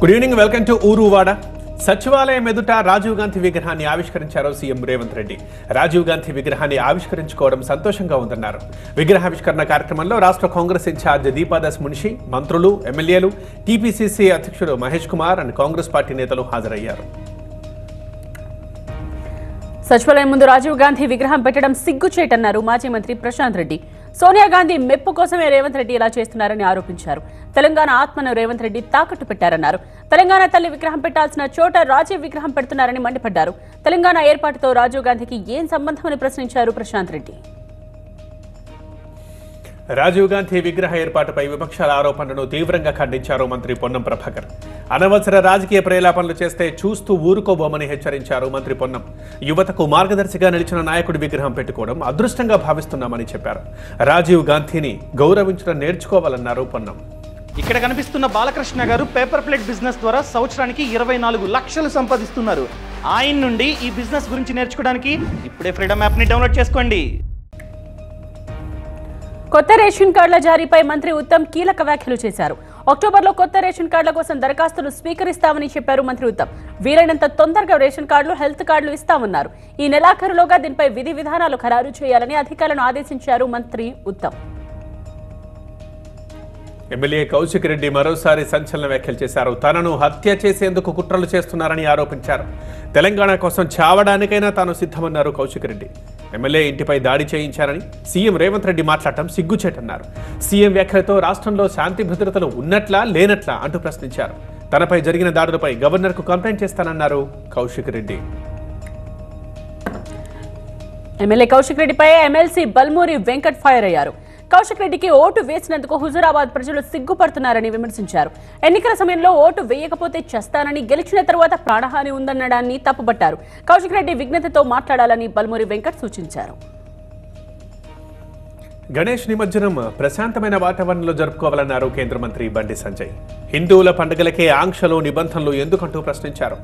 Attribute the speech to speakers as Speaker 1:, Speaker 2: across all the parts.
Speaker 1: Good evening welcome to ఊరువాడ సచివాలయం ఎదుట రాజీవ్ గాంధీ విగ్రహాన్ని ఆవిష్కరించారు సీఎం రేవంత్ రెడ్డి. రాజీవ్ గాంధీ విగ్రహాన్ని ఆవిష్కరించుకోవడం సంతోషంగా ఉందన్నారు. విగ్రహావిష్కరణ కార్యక్రమంలో రాష్ట్ర కాంగ్రెస్ ఇన్ఛార్జ్ దీపాదాస్ మున్షి మంత్రులు ఎమ్మెల్యేలు టీపీసీసీ అధ్యక్షుడు Mahesh Kumar and Congress party నేతలు హాజరయ్యారు.
Speaker 2: సచివాలయం ముందు రాజీవ్ గాంధీ విగ్రహం పెట్టడం సిగ్గుచేటన్నారు మాజీ మంత్రి ప్రశాంత్ రెడ్డి. సోనియా గాంధీ మెప్పు కోసమే రేవంత్ రెడ్డి ఇలా చేస్తున్నారని ఆరోపించారు. తెలంగాణ ఆత్మను రేవంత్ రెడ్డి తాకట్టు పెట్టారన్నారు. తెలంగాణ తల్లి విగ్రహం పెట్టాల్సిన చోట రాజీవ్ విగ్రహం పెడుతున్నారని మండిపడ్డారు. తెలంగాణ ఏర్పాటుతో రాజీవ్ గాంధీకి ఏం సంబంధమని ప్రశ్నించారు ప్రశాంత్ రెడ్డి.
Speaker 1: రాజీవ్ గాంధీ విగ్రహ ఏర్పాటుపై విపక్షాల ఆరోపణలను తీవ్రంగా ఖండించారు మంత్రి పొన్నం ప్రభాకర్. అనవసర రాజకీయ ప్రేలాపనలు చేస్తే చూస్తూ ఊరుకోబోమని హెచ్చరించారు మంత్రి పొన్నం. యువతకు మార్గదర్శిగా నిలిచిన నాయకుడి విగ్రహం పెట్టుకోవడం అదృష్టంగా భావిస్తున్నామని చెప్పారు. రాజీవ్ గాంధీని గౌరవించడం నేర్చుకోవాలన్నారు పొన్నం.
Speaker 3: ఇక్కడ కనిపిస్తున్న బాలకృష్ణ గారు పేపర్ ప్లేట్ బిజినెస్ ద్వారా సంవత్సరానికి ఇరవై నాలుగు లక్షలు సంపాదిస్తున్నారు. ఆయన నుండి ఈ బిజినెస్ గురించి నేర్చుకోవడానికి ఇప్పుడే ఫ్రీడమ్ యాప్ని డౌన్లోడ్ చేసుకోండి.
Speaker 2: కొత్త రేషన్ కార్డుల జారీపై మంత్రి ఉత్తమ్ కీలక వ్యాఖ్యలు చేశారు. అక్టోబర్లో కొత్త రేషన్ కార్డుల కోసం దరఖాస్తులు స్వీకరిస్తామని చెప్పారు మంత్రి ఉత్తమ్. వీలైనంత తొందరగా రేషన్ కార్డులు హెల్త్ కార్డులు ఇస్తామన్నారు. ఈ నెలాఖరులోగా దీనిపై విధి విధానాలు ఖరారు చేయాలని అధికారులను ఆదేశించారు మంత్రి ఉత్తమ్.
Speaker 1: ఎమ్మెల్యే కౌశిక్ రెడ్డి మరోసారి సంచలన వ్యాఖ్యలు చేశారు. తనను హత్య చేసేందుకు కుట్రలు చేస్తున్నారని ఆరోపించారు. తెలంగాణ కోసం చావడానికైనా తాను సిద్ధమన్నారు కౌశిక్ రెడ్డి. ఎమ్మెల్యే ఇంటిపై దాడి చేయించారని సీఎం రేవంత్ రెడ్డి మాట్లాడటం సిగ్గుచేటన్నారు. సీఎం వ్యాఖ్యలతో రాష్ట్రంలో శాంతి భద్రతలు ఉన్నట్లా లేనట్లా అంటూ ప్రశ్నించారు. తనపై జరిగిన దాడులపై గవర్నర్కు కంప్లైంట్ చేస్తానన్నారు కౌశిక్ రెడ్డి.
Speaker 2: ఎమ్మెల్యే కౌశిక్ రెడ్డిపై ఎమ్మెల్సీ బల్మూరి వెంకట్ ఫైర్ అయ్యారు. కౌశిక్ రెడ్డికి ఓటు వేసినందుకు హుజురాబాద్ ప్రజలు సిగ్గుపడుతున్నారని విమర్శించారు. ఎన్నికల సమయంలో ఓటు వేయకపోతే చేస్తానని గెలిచిన తర్వాత ప్రాణహాని ఉందన్నడాన్ని తప్పుబట్టారు కౌశిక్ రెడ్డి విఘ్నతతో మాట్లాడాలని బల్మూరి వెంకట్ సూచించారు.
Speaker 1: గణేష్ నిమజ్జనం ప్రశాంతమైన వాతావరణంలో జరుపుకోవాలన్నారు కేంద్ర మంత్రి బండి సంజయ్. హిందువుల పండుగలకే ఆంక్షలు నిబంధనలు ఎందుకంటూ ప్రశ్నించారు.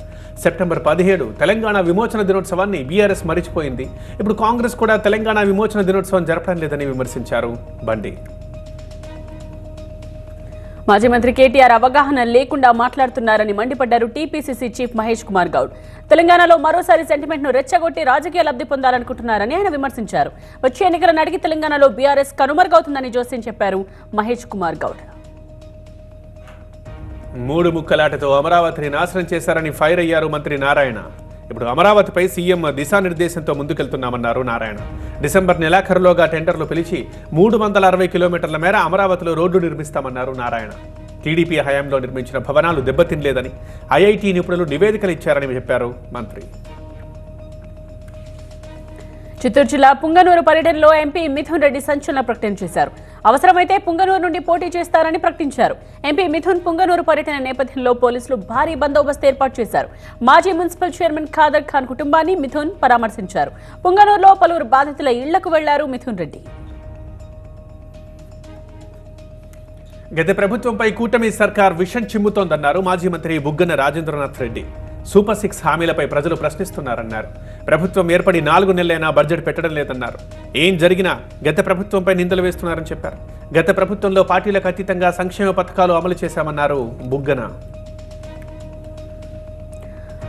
Speaker 1: సెప్టెంబర్ పదిహేడు తెలంగాణ విమోచన దినోత్సవాన్ని బీఆర్ఎస్ మరిచిపోయింది. ఇప్పుడు కాంగ్రెస్ కూడా తెలంగాణ విమోచన దినోత్సవం జరపడం లేదని విమర్శించారు బండి.
Speaker 2: మాజీ మంత్రి కేటీఆర్ అవగాహన లేకుండా మాట్లాడుతున్నారని మండిపడ్డారు టీపీసీసీ చీఫ్ మహేష్ కుమార్ గౌడ్. తెలంగాణలో మరోసారి సెంటిమెంట్ను రెచ్చగొట్టి రాజకీయ లబ్ధి పొందాలనుకుంటున్నారని ఆయన విమర్శించారు. వచ్చే ఎన్నికల నడికి తెలంగాణలో బీఆర్ఎస్ కనుమరుగవుతుందని జోస్యం చెప్పారు మహేష్ కుమార్ గౌడ్.
Speaker 1: మూడు ముక్కలాటతో అమరావతిని నాశనం చేశారని ఫైర్ అయ్యారు మంత్రి నారాయణ. ఇప్పుడు అమరావతిపై సీఎం దిశానిర్దేశంతో ముందుకెళ్తున్నామన్నారు నారాయణ. డిసెంబర్ నెలాఖరులోగా టెండర్లు పిలిచి మూడు వందల అరవై కిలోమీటర్ల మేర అమరావతిలో రోడ్డు నిర్మిస్తామన్నారు నారాయణ. టీడీపీ హయాంలో నిర్మించిన భవనాలు దెబ్బతినలేదని ఐఐటి నిపుణులు నివేదికలు ఇచ్చారని చెప్పారు మంత్రి.
Speaker 2: చిత్తూరు జిల్లా పుంగనూరు పర్యటనలో ఎంపీ మిథున్ రెడ్డి సంచలన ప్రకటన చేశారు. అవసరమైతే పుంగనూరు నుండి పోటీ చేస్తారని ప్రకటించారు. ఎంపీ మిథున్ పుంగనూరు పర్యటన నేపథ్యంలో పోలీసులు భారీ బందోబస్తు ఏర్పాటు చేశారు. మాజీ మున్సిపల్ చైర్మన్ ఖాదర్ ఖాన్ కుటుంబాన్ని మిథున్ పరామర్శించారు. పుంగనూరులో పలువురు బాధితుల ఇళ్ళకు వెళ్ళారు మిథున్ రెడ్డి.
Speaker 1: గత ప్రభుత్వంపై కూటమి సర్కార్ విషం చిమ్ముతోందన్నారు మాజీ మంత్రి బుగ్గన రాజేంద్రనాథ్ రెడ్డి. సూపర్ సిక్స్ హామీలపై ప్రజలు ప్రశ్నిస్తున్నారన్నారు. ప్రభుత్వం ఏర్పడి నాలుగు నెలలైనా బడ్జెట్ పెట్టడం లేదన్నారు. ఏం జరిగినా గత ప్రభుత్వంపై నిందలు వేస్తున్నారని చెప్పారు. గత ప్రభుత్వంలో పార్టీలకు అతీతంగా సంక్షేమ పథకాలు అమలు చేశామన్నారు బుగ్గన.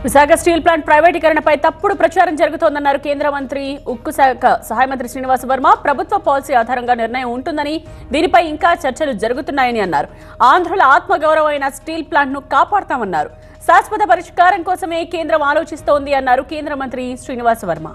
Speaker 2: విశాఖ స్టీల్ ప్లాంట్ ప్రైవేటీకరణపై తప్పుడు ప్రచారం జరుగుతోందన్నారు కేంద్ర మంత్రి ఉక్కు శాఖ సహాయ మంత్రి శ్రీనివాస వర్మ. ప్రభుత్వ పాలసీ ఆధారంగా నిర్ణయం ఉంటుందని దీనిపై ఇంకా చర్చలు జరుగుతున్నాయని అన్నారు. ఆంధ్రుల ఆత్మగౌరవమైన స్టీల్ ప్లాంట్ను కాపాడతామన్నారు. శాశ్వత పరిష్కారం కోసమే కేంద్రం ఆలోచిస్తోంది అన్నారు కేంద్ర మంత్రి శ్రీనివాస వర్మ.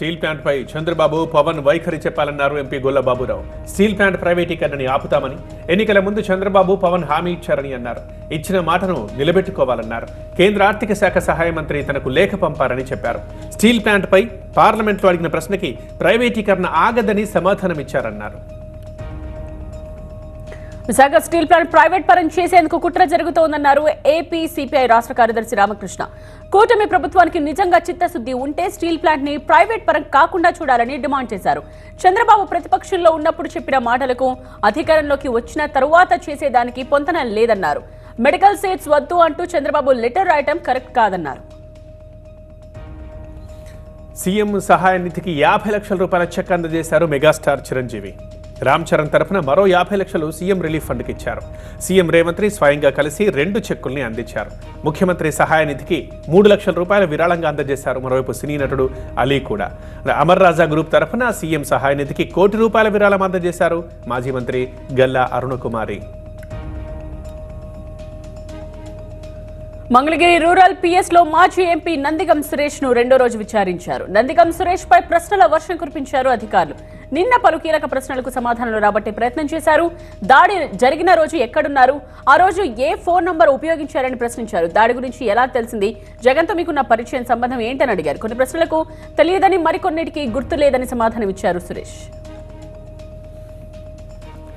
Speaker 1: స్టీల్ ప్లాంట్ పై చంద్రబాబు పవన్ వైఖరి చెప్పాలన్నారు ఎంపీ గొల్లబాబురావు స్టీల్ ప్లాంట్ ప్రైవేటీకరణని ఆపుతామని ఎన్నికల ముందు చంద్రబాబు పవన్ హామీ ఇచ్చారని అన్నారు. ఇచ్చిన మాటను నిలబెట్టుకోవాలన్నారు. కేంద్ర ఆర్థిక శాఖ సహాయ మంత్రి తనకు లేఖ పంపారని చెప్పారు. స్టీల్ ప్లాంట్ పై పార్లమెంట్లో అడిగిన ప్రశ్నకి ప్రైవేటీకరణ ఆగదని సమాధానమిచ్చారన్నారు.
Speaker 2: విశాఖ స్టీల్ ప్లాంట్ ప్రైవేట్ పరం చేసేందుకు కుట్ర జరుగుతోందన్నారు ఏపీ సిపిఐ రాష్ట్ర కార్యదర్శి రామకృష్ణ. కూటమి ప్రభుత్వానికి నిజంగా చిత్తశుద్ధి ఉంటే స్టీల్ ప్లాంట్ని ప్రైవేట్ పరం కాకుండా చూడాలని డిమాండ్ చేశారు. చంద్రబాబు ప్రతిపక్షంలో ఉన్నప్పుడు చెప్పిన మాటలకు అధికారంలోకి వచ్చిన తరువాత చేసేదానికి పొంతన లేదన్నారు. మెడికల్ సీట్స్ వద్దు అంటూ చంద్రబాబు లెటర్ రాయటం కరెక్ట్ కాదన్నారు.
Speaker 1: సీఎం సహాయ నిధికి యాభై లక్షల రూపాయల చెక్ అందజేశారు మెగాస్టార్ చిరంజీవి. రామ్ చరణ్ తరఫున మరో యాభై లక్షలు సీఎం రిలీఫ్ ఫండ్కి ఇచ్చారు. సీఎం రేవంత్ని స్వయంగా కలిసి రెండు చెక్కుల్ని అందించారు. ముఖ్యమంత్రి సహాయ నిధికి మూడు లక్షల రూపాయల విరాళంగా అందజేశారు మరోవైపు సినీ నటుడు అలీ కూడా. అమర్ రాజా గ్రూప్ తరఫున సీఎం సహాయ నిధికి కోటి రూపాయల విరాళం అందజేశారు మాజీ మంత్రి గల్లా అరుణకుమారి.
Speaker 2: మంగళగిరి రూరల్ పిఎస్లో మాజీ ఎంపీ నందిగం సురేష్ను రెండో రోజు విచారించారు. నందిగం సురేష్ పై ప్రశ్నల వర్షం కురిపించారు అధికారులు. నిన్న పలు కీలక ప్రశ్నలకు సమాధానాలు రాబట్టే ప్రయత్నం చేశారు. దాడి జరిగిన రోజు ఎక్కడున్నారు? ఆ రోజు ఏ ఫోన్ నంబర్ ఉపయోగించారని ప్రశ్నించారు. దాడి గురించి ఎలా తెలిసింది? జగన్తో మీకున్న పరిచయం సంబంధం ఏంటని అడిగారు. కొన్ని ప్రశ్నలకు తెలియదని మరికొన్నిటికి గుర్తు లేదని సమాధానం ఇచ్చారు సురేష్.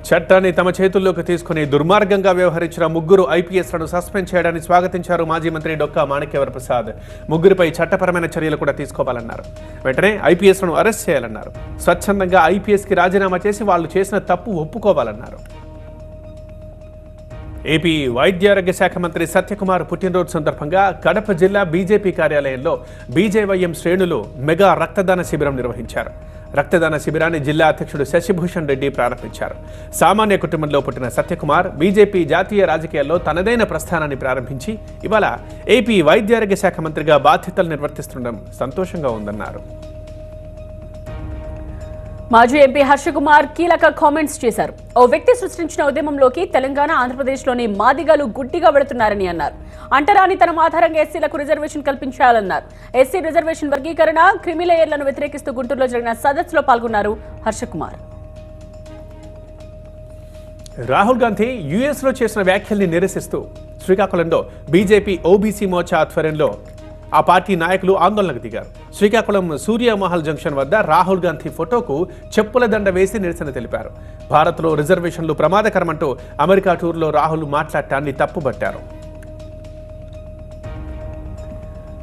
Speaker 1: చట్టాన్ని తమ చేతుల్లోకి తీసుకుని దుర్మార్గంగా వ్యవహరించిన ముగ్గురు ఐపీఎస్లను సస్పెండ్ చేయడాన్ని స్వాగతించారు మాజీ మంత్రి డొక్కా మాణిక్యవర ప్రసాద్. ముగ్గురిపై చట్టపరమైన చర్యలు కూడా తీసుకోవాలన్నారు. వెంటనే ఐపీఎస్లను అరెస్ట్ చేయాలన్నారు. స్వచ్ఛందంగా ఐపీఎస్కి రాజీనామా చేసి వాళ్ళు చేసిన తప్పు ఒప్పుకోవాలన్నారు. ఏపీ వైద్యారోగ్య శాఖ మంత్రి సత్యకుమార్ పుట్టినరోజు సందర్భంగా కడప జిల్లా బీజేపీ కార్యాలయంలో బీజేవైఎం శ్రేణులు మెగా రక్తదాన శిబిరం నిర్వహించారు. రక్తదాన శిబిరాన్ని జిల్లా అధ్యక్షుడు శశిభూషణ్ రెడ్డి ప్రారంభించారు. సామాన్య కుటుంబంలో పుట్టిన సత్యకుమార్ బీజేపీ జాతీయ రాజకీయాల్లో తనదైన ప్రస్థానాన్ని ప్రారంభించి ఇవాళ ఏపీ వైద్యారోగ్య శాఖ మంత్రిగా బాధ్యతలు నిర్వర్తిస్తుండడం సంతోషంగా ఉందన్నారు.
Speaker 2: మాజీ ఎంపీ హర్షకుమార్ కీలక కామెంట్స్ చేశారు. ఓ వ్యక్తి సృష్టించిన ఉద్యమంలోకి తెలంగాణ ఆంధ్రప్రదేశ్లోని మాదిగలు గుడ్డిగా పెడుతున్నారని అన్నారు. అంటరాని తన ఆధారంగా ఎస్సీలకు రిజర్వేషన్ కల్పించాలన్నారు. ఎస్సీ రిజర్వేషన్ వర్గీకరణ క్రిమిలేయర్లను వ్యతిరేకిస్తూ గుంటూరులో జరిగిన సదస్సులో పాల్గొన్నారు హర్షకుమార్.
Speaker 1: రాహుల్ గాంధీ యుఎస్లో చేసిన వ్యాఖ్యల్ని నిరసిస్తూ శ్రీకాకుళంలో బీజేపీ ఓబీసీ మోర్చా ఆధ్వర్యంలో ఆ పార్టీ నాయకులు ఆందోళనకు దిగారు. శ్రీకాకుళం సూర్యమహల్ జంక్షన్ వద్ద రాహుల్ గాంధీ ఫోటోకు చెప్పుల దండ వేసి నిరసన తెలిపారు. భారత్లో రిజర్వేషన్లు ప్రమాదకరమంటూ అమెరికా టూర్లో రాహుల్ మాట్లాడటాన్ని తప్పుబట్టారు.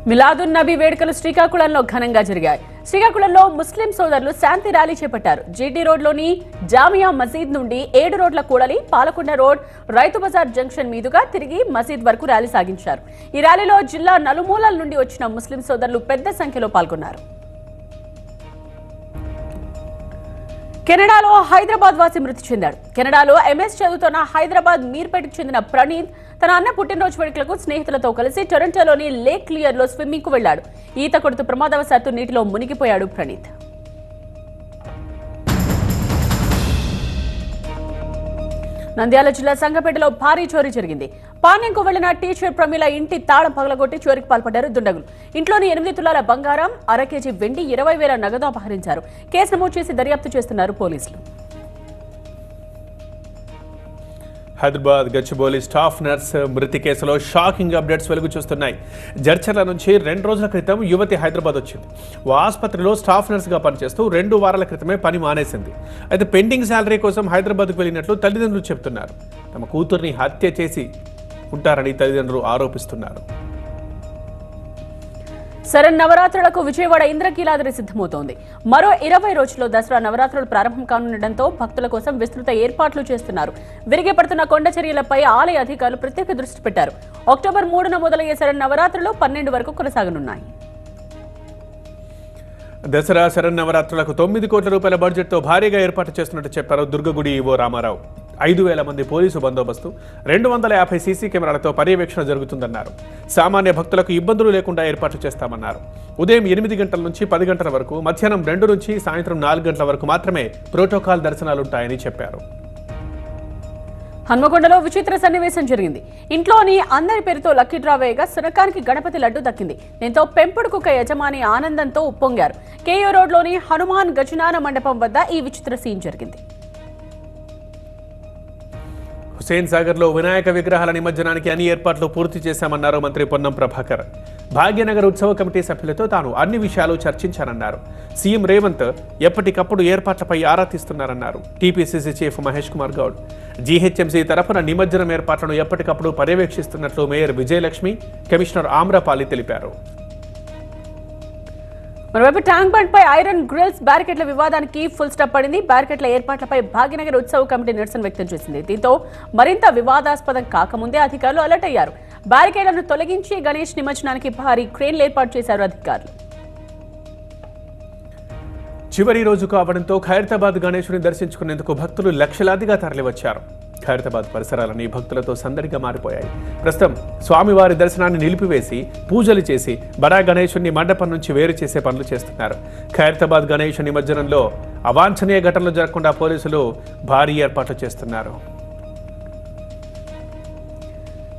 Speaker 2: మిలాదున్ నబీ వేడుకలు శ్రీకాకుళంలో ఘనంగా జరిగాయి. శ్రీకాకుళంలో ముస్లిం సోదరులు శాంతి ర్యాలీ చేపట్టారు. జీటీ రోడ్లోని జామియా మసీద్ నుండి ఏడు రోడ్ల కూడలి పాలకొండ రోడ్ రైతు బజార్ జంక్షన్ మీదుగా తిరిగి మసీద్ వరకు ర్యాలీ సాగించారు. ఈ ర్యాలీలో జిల్లా నలుమూలల నుండి వచ్చిన ముస్లిం సోదరులు పెద్ద సంఖ్యలో పాల్గొన్నారు. కెనడాలో హైదరాబాద్ వాసి మృతి చెందాడు. కెనడాలో ఎంఎస్ చదువుతున్న హైదరాబాద్ మీర్పేటకు చెందిన ప్రణీత్ తన అన్న పుట్టినరోజు వేడుకలకు స్నేహితులతో కలిసి టొరంటోలోని లేక్ క్లియర్లో స్విమ్మింగ్కు వెళ్ళాడు ఈత కొడుతూ ప్రమాదవశాత్తు నీటిలో మునిగిపోయాడు ప్రణీత్. నంద్యాల జిల్లా సంగపేటలో భారీ చోరీ జరిగింది. పానెంకు వెళ్ళిన టీచర్ ప్రమీల ఇంటి తాళం పగలగొట్టి చోరీకి పాల్పడ్డారు దుండగులు. ఇంట్లోని ఎనిమిది తులాల బంగారం అర కేజీ వెండి ఇరవై వేల నగదు అపహరించారు. కేసు నమోదు చేసి దర్యాప్తు చేస్తున్నారు పోలీసులు.
Speaker 1: హైదరాబాద్ గచ్చిబౌలి స్టాఫ్ నర్స్ మృతి కేసులో షాకింగ్ అప్డేట్స్ వెలుగు చూస్తున్నాయి. జడ్చర్ల నుంచి రెండు రోజుల క్రితం యువతి హైదరాబాద్ వచ్చింది. ఓ ఆసుపత్రిలో స్టాఫ్ నర్స్గా పనిచేస్తూ రెండు వారాల క్రితమే పని మానేసింది. అయితే పెండింగ్ శాలరీ కోసం హైదరాబాద్కు వెళ్ళినట్లు తల్లిదండ్రులు చెప్తున్నారు తమ కూతుర్ని హత్య చేసి ఉంటారని తల్లిదండ్రులు ఆరోపిస్తున్నారు.
Speaker 2: శరణ్ నవరాత్రులకు విజయవాడ ఇంద్రకీలాద్రి సిద్ధమవుతోంది. మరో ఇరవై రోజుల్లో దసరా నవరాత్రులు ప్రారంభం కానుండటంతో భక్తుల కోసం విస్తృత ఏర్పాట్లు చేస్తున్నారు. విరిగి పడుతున్న కొండ చర్యలపై ఆలయ అధికారులు ప్రత్యేక దృష్టి పెట్టారు. అక్టోబర్ మూడున మొదలయ్యే శరణ్ నవరాత్రులు పన్నెండు వరకు కొనసాగనున్నాయి.
Speaker 1: దసరా శరన్నవరాత్రులకు తొమ్మిది కోట్ల రూపాయల బడ్జెట్తో భారీగా ఏర్పాటు చేస్తున్నట్టు చెప్పారు దుర్గగుడి ఈవో రామారావు. ఐదు వేల మంది పోలీసు బందోబస్తు రెండు వందల యాభై సీసీ కెమెరాలతో పర్యవేక్షణ జరుగుతుందన్నారు. సామాన్య భక్తులకు ఇబ్బందులు లేకుండా ఏర్పాట్లు చేస్తామన్నారు. ఉదయం ఎనిమిది గంటల నుంచి పది గంటల వరకు మధ్యాహ్నం రెండు నుంచి సాయంత్రం నాలుగు గంటల వరకు మాత్రమే ప్రోటోకాల్ దర్శనాలుంటాయని చెప్పారు.
Speaker 2: హన్మకొండలో విచిత్ర సన్నివేశం జరిగింది. ఇంట్లోని అందరి పేరుతో లక్కీ డ్రా వేయగా శునకానికి గణపతి లడ్డు దక్కింది. దీంతో పెంపుడు కుక్క యజమాని ఆనందంతో ఉప్పొంగారు. కేయూ రోడ్లోని హనుమాన్ గజనాన మండపం వద్ద ఈ విచిత్ర సీన్ జరిగింది.
Speaker 1: హుసేన్ సాగర్లో వినాయక విగ్రహాల నిమజ్జనానికి అన్ని ఏర్పాట్లు పూర్తి చేశామన్నారు మంత్రి పొన్నం ప్రభాకర్. భాగ్యనగర్ ఉత్సవ కమిటీ సభ్యులతో తాను అన్ని విషయాలు చర్చించానన్నారు. సీఎం రేవంత్ ఎప్పటికప్పుడు ఏర్పాట్లపై ఆరా తీస్తున్నారన్నారు. TPCC chief Mahesh Kumar Goud. GHMC తరఫున నిమజ్జనం ఏర్పాట్లను ఎప్పటికప్పుడు పర్యవేక్షిస్తున్నట్లు మేయర్ విజయలక్ష్మి కమిషనర్ ఆమ్రపాలి తెలిపారు.
Speaker 2: మరోవైపు ట్యాంక్ బండ్ పై ఐరన్ గ్రిల్స్ బ్యారికెట్ల వివాదానికి ఫుల్ స్టాప్ పడింది. బ్యారికెట్ల ఏర్పాట్లపై భాగ్యనగర్ ఉత్సవ కమిటీ నిరసన వ్యక్తం చేసింది. దీంతో మరింత వివాదాస్పదం కాకముందే అధికారులు అలర్ట్ అయ్యారు. బ్యారికేడ్లను తొలగించి గణేష్ నిమజ్జనానికి భారీ క్రేన్లు ఏర్పాటు చేశారు అధికారులు.
Speaker 1: చివరి రోజు కావడంతో ఖైరతాబాద్ గణేశుని దర్శించుకునేందుకు భక్తులు లక్షలాదిగా తరలివచ్చారు. ఖైరతాబాద్ పరిసరాలన్నీ భక్తులతో సందడిగా మారిపోయాయి. ప్రస్తుతం స్వామివారి దర్శనాన్ని నిలిపివేసి పూజలు చేసి బడా గణేశుని మండపం నుంచి వేరు చేసే పనులు చేస్తున్నారు. ఖైరతాబాద్ గణేశు నిమజ్జనంలో అవాంఛనీయ ఘటనలు జరగకుండా పోలీసులు భారీ ఏర్పాట్లు చేస్తున్నారు.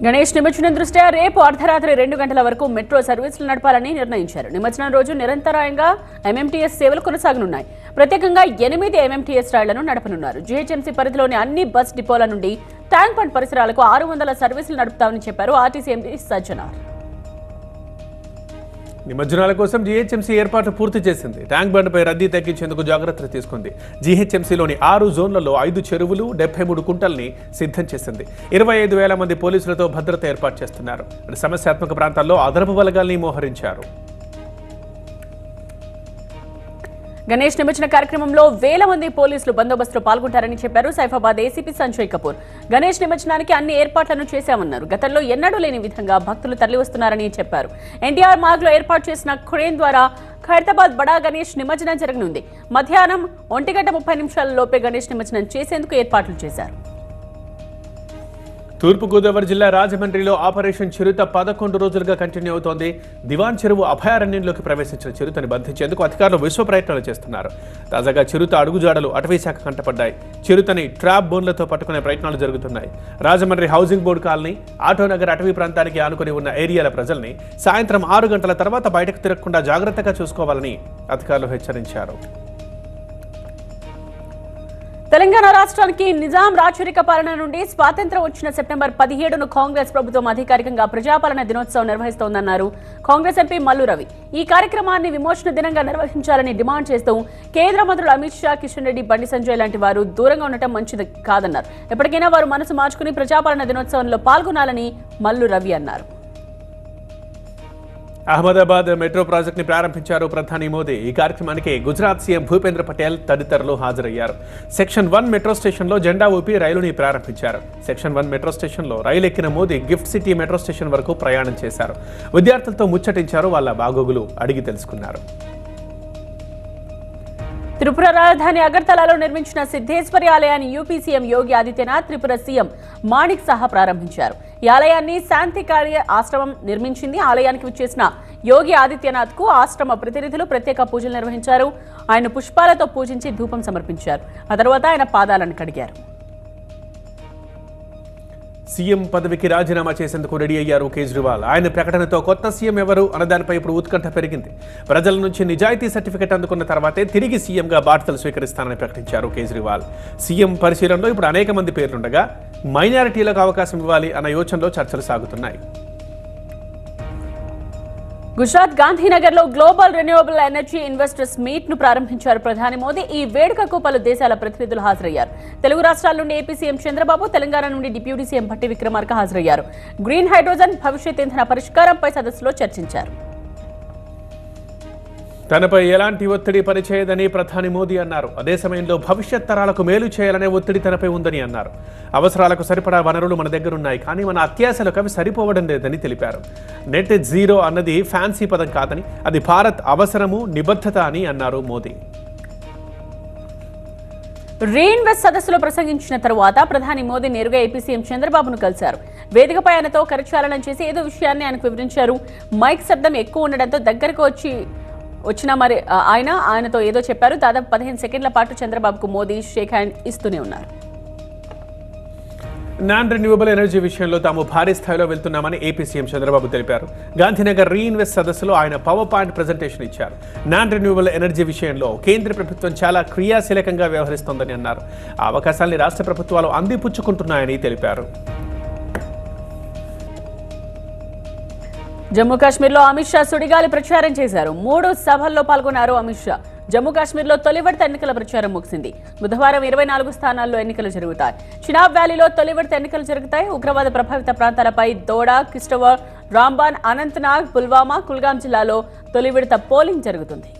Speaker 2: గణేష్ నిమజ్జనం దృష్ట్యా రేపు అర్ధరాత్రి రెండు గంటల వరకు మెట్రో సర్వీసులు నడపాలని నిర్ణయించారు. నిమజ్జనం రోజు నిరంతరాయంగా ఎంఎంటీఎస్ సేవలు కొనసాగనున్నాయి. ప్రత్యేకంగా ఎనిమిది ఎంఎంటీఎస్ రైళ్ళను నడపనున్నారు. జీహెచ్ఎంసీ పరిధిలోని అన్ని బస్ డిపోల నుండి ట్యాంక్ బండ్ పరిసరాలకు ఆరు వందల సర్వీసులు నడుపుతామని చెప్పారు ఆర్టీసీ ఎంపీ సజ్జనార్.
Speaker 1: నిమజ్జనాల కోసం జీహెచ్ఎంసీ ఏర్పాట్లు పూర్తి చేసింది. ట్యాంక్ బండ్పై రద్దీ తగ్గించేందుకు జాగ్రత్తలు తీసుకుంది. జీహెచ్ఎంసీలోని ఆరు జోన్లలో ఐదు చెరువులు డెబ్బై మూడు కుంటల్ని సిద్ధం చేసింది. ఇరవై ఐదు వేల మంది పోలీసులతో భద్రత ఏర్పాటు చేస్తున్నారు. సమస్యాత్మక ప్రాంతాల్లో అదనపు బలగాల్ని మోహరించారు.
Speaker 2: గణేష్ నిమజ్జన కార్యక్రమంలో వేల మంది పోలీసులు బందోబస్తులో పాల్గొంటారని చెప్పారు సైఫాబాద్ ఏసీపీ సంజయ్ కపూర్. గణేష్ నిమజ్జనానికి అన్ని ఏర్పాట్లను చేశామన్నారు. గతంలో ఎన్నడూ లేని విధంగా భక్తులు తరలివస్తున్నారని చెప్పారు. ఎన్టీఆర్ మార్గ్లో ఏర్పాటు చేసిన క్రేన్ ద్వారా ఖైరతాబాద్ బడా గణేష్ నిమజ్జనం జరగనుంది. మధ్యాహ్నం ఒంటి గంట ముప్పై నిమిషాల లోపే గణేష్ నిమజ్జనం చేసేందుకు ఏర్పాట్లు చేశారు.
Speaker 1: తూర్పుగోదావరి జిల్లా రాజమండ్రిలో ఆపరేషన్ చిరుత పదకొండు రోజులుగా కంటిన్యూ అవుతోంది. దివాన్ చెరువు అభయారణ్యంలోకి ప్రవేశించిన చిరుతని బంధించేందుకు అధికారులు విశ్వ ప్రయత్నాలు చేస్తున్నారు. తాజాగా చిరుత అడుగుజాడలు అటవీశాఖ కంటపడ్డాయి. చిరుతని ట్రాప్ బోన్లతో పట్టుకునే ప్రయత్నాలు జరుగుతున్నాయి. Rajahmundry housing board colony Autonagar అటవీ ప్రాంతానికి ఆనుకుని ఉన్న ఏరియాల ప్రజల్ని సాయంత్రం ఆరు గంటల తర్వాత బయటకు తిరగకుండా జాగ్రత్తగా చూసుకోవాలని అధికారులు హెచ్చరించారు.
Speaker 2: తెలంగాణ రాష్ట్రానికి నిజాం రాచరిక పాలన నుండి స్వాతంత్రం వచ్చిన సెప్టెంబర్ పదిహేడును కాంగ్రెస్ ప్రభుత్వం అధికారికంగా ప్రజాపాలన దినోత్సవం నిర్వహిస్తోందన్నారు. కాంగ్రెస్ ఎంపీ మల్లు రవి ఈ కార్యక్రమాన్ని విమోచన దినంగా నిర్వహించాలని డిమాండ్ చేస్తూ కేంద్ర మంత్రులు అమిత్ షా కిషన్ రెడ్డి బండి సంజయ్ లాంటి వారు దూరంగా ఉండటం మంచిది కాదన్నారు. ఎప్పటికైనా వారు మనసు మార్చుకుని ప్రజాపాలన దినోత్సవంలో పాల్గొనాలని మల్లు రవి అన్నారు.
Speaker 1: అహ్మదాబాద్ మెట్రో ప్రాజెక్ట్ని ప్రారంభించారు ప్రధాని మోదీ. ఈ కార్యక్రమానికి గుజరాత్ సీఎం భూపేంద్ర పటేల్ తదితరులు హాజరయ్యారు. సెక్షన్ వన్ మెట్రో స్టేషన్లో జెండా ఊపి రైలుని ప్రారంభించారు. సెక్షన్ వన్ మెట్రో స్టేషన్లో రైలు ఎక్కిన Modi gift city metro station వరకు ప్రయాణం చేశారు. విద్యార్థులతో ముచ్చటించారు వాళ్ళ బాగోగులు అడిగి తెలుసుకున్నారు.
Speaker 2: త్రిపుర రాజధాని అగర్తలలో నిర్మించిన సిద్ధేశ్వరి ఆలయాన్ని UP CM Yogi Adityanath Tripura CM Manik సహా ప్రారంభించారు. ఈ ఆలయాన్ని శాంతికార్య ఆశ్రమం నిర్మించింది. ఆలయానికి వచ్చేసిన యోగి ఆదిత్యనాథ్కు ఆశ్రమ ప్రతినిధులు ప్రత్యేక పూజలు నిర్వహించారు. ఆయన పుష్పాలతో పూజించి ధూపం సమర్పించారు. ఆ తర్వాత ఆయన పాదాలను కడిగారు.
Speaker 1: సీఎం పదవికి రాజీనామా చేసేందుకు రెడీ అయ్యారు కేజ్రీవాల్. ఆయన ప్రకటనతో కొత్త సీఎం ఎవరు అన్నదానిపై ఇప్పుడు ఉత్కంఠ పెరిగింది. ప్రజల నుంచి నిజాయితీ సర్టిఫికెట్ అందుకున్న తర్వాతే తిరిగి సీఎంగా బాధ్యతలు స్వీకరిస్తానని ప్రకటించారు కేజ్రీవాల్. సీఎం పరిశీలనలో ఇప్పుడు అనేక మంది పేర్లుండగా మైనారిటీలకు అవకాశం ఇవ్వాలి అన్న యోచనలో చర్చలు సాగుతున్నాయి.
Speaker 2: గుజరాత్ గాంధీనగర్లో గ్లోబల్ రెన్యూవబుల్ ఎనర్జీ ఇన్వెస్టర్స్ మీట్ను ప్రారంభించారు ప్రధాని మోదీ. ఈ వేడుకకు పలు దేశాల ప్రతినిధులు హాజరయ్యారు. తెలుగు రాష్ట్రాల నుండి ఏపీ సీఎం చంద్రబాబు తెలంగాణ నుండి డిప్యూటీ సీఎం భట్టి విక్రమార్క హాజరయ్యారు. గ్రీన్ హైడ్రోజన్ భవిష్యత్ ఇంధన పరిష్కారంపై సదస్సులో చర్చించారు.
Speaker 1: తనపై ఎలాంటి ఒత్తిడి పనిచేయదని ప్రధాని మోదీ అన్నారు. అదే సమయంలో భవిష్యత్ తరాలకు మేలు చేయాలనే ఒత్తిడి తనపై ఉందని అన్నారు. అవసరాలకు సరిపడా వనరులు మన దగ్గర ఉన్నాయి కానీ మన అత్యాశలకు అవి సరిపోవడం లేదని తెలిపారు. నెట్ జీరో అన్నది ఫ్యాన్సీ పదం కాదని అది భారత్ అవసరము నిబద్ధత అని అన్నారు మోదీ.
Speaker 2: రీఇన్వెస్ట్ సదస్సులో ప్రసంగించిన తరువాత ప్రధాని మోదీ నేరుగా ఏపీ సీఎం చంద్రబాబును కలిశారు. వేదికపై ఆయనతో కరచాలనం చేసి ఏదో విషయాన్ని ఆయనకు వివరించారు. మైక్ శబ్దం ఎక్కువ ఉండడంతో దగ్గరకు వచ్చి వచ్చిన మరి ఆయన ఆయనతో ఏదో చెప్పారు. దాదాపు పదిహేను సెకండ్ల పాటు చంద్రబాబుకు మోదీ షేక్ హ్యాండ్ ఇస్తూనే ఉన్నారు.
Speaker 1: నాన్ రెన్యూవబుల్ ఎనర్జీ విషయంలో తాము భారీ స్థాయిలో వెళ్తున్నామని ఏపీ సీఎం చంద్రబాబు తెలిపారు. గాంధీనగర్ రీఇన్వెస్ట్ సదస్సులో ఆయన పవర్ పాయింట్ ప్రజెంటేషన్ ఇచ్చారు. నాన్ రెన్యూవబుల్ ఎనర్జీ విషయంలో కేంద్ర ప్రభుత్వం చాలా క్రియాశీలకంగా వ్యవహరిస్తోందని అన్నారు. ఆ అవకాశాల్ని రాష్ట్ర ప్రభుత్వాలు అందిపుచ్చుకుంటున్నాయని తెలిపారు.
Speaker 2: జమ్మూ కాశ్మీర్లో అమిత్ షా సుడిగాలి ప్రచారం చేశారు. మూడు సభల్లో పాల్గొన్నారు అమిత్ షా. జమ్మూ కాశ్మీర్లో తొలి విడత ఎన్నికల ప్రచారం ముగిసింది. బుధవారం ఇరవై నాలుగు స్థానాల్లో ఎన్నికలు జరుగుతాయి. చినాబ్ వ్యాలీలో తొలి విడత ఎన్నికలు జరుగుతాయి. ఉగ్రవాద ప్రభావిత ప్రాంతాలపై దోడా కిస్టవర్ రాంబాన్ అనంతనాగ్ పుల్వామా కుల్గాం జిల్లాలో తొలి విడత పోలింగ్ జరుగుతుంది.